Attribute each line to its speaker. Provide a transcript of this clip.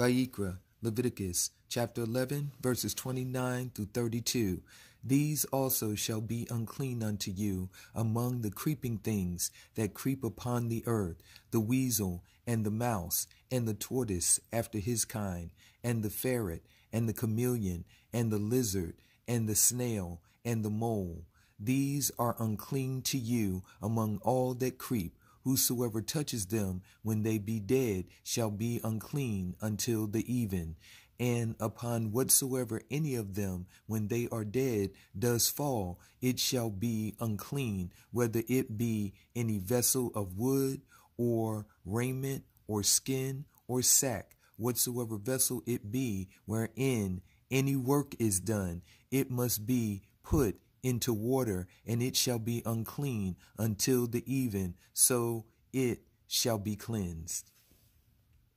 Speaker 1: Vayikra, Leviticus chapter 11, verses 29 through 32. These also shall be unclean unto you among the creeping things that creep upon the earth, the weasel, and the mouse, and the tortoise after his kind, and the ferret, and the chameleon, and the lizard, and the snail, and the mole. These are unclean to you among all that creep. Whosoever touches them when they be dead shall be unclean until the even. And upon whatsoever any of them, when they are dead, does fall, it shall be unclean, whether it be any vessel of wood, or raiment, or skin, or sack, whatsoever vessel it be, wherein any work is done, it must be put into water, and it shall be unclean until the even, so it shall be cleansed.